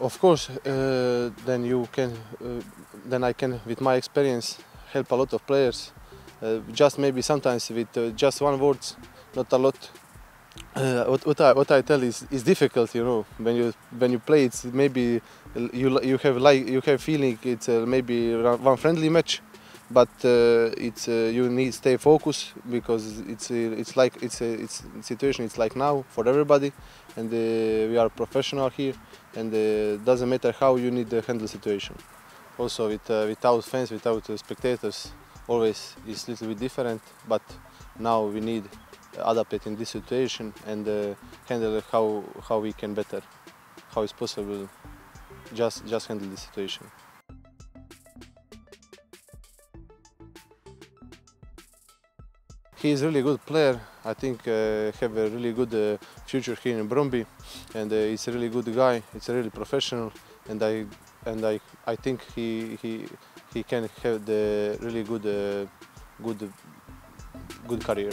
Of course, uh, then you can, uh, then I can, with my experience, help a lot of players. Uh, just maybe sometimes with uh, just one word, not a lot. Uh, what, what I what I tell is is difficult, you know. When you when you play, it's maybe you you have like you have feeling it's uh, maybe one friendly match, but uh, it's uh, you need stay focused because it's uh, it's like it's a it's situation it's like now for everybody, and we are professional here, and doesn't matter how you need to handle situation. Also with without fans, without spectators, always is a little bit different. But now we need adapt in this situation and uh, handle how how we can better, how is possible, just just handle the situation. He is really good player. I think uh, have a really good uh, future here in Brøndby, and uh, he's a really good guy. He's really professional, and I and I I think he he he can have the really good uh, good good career.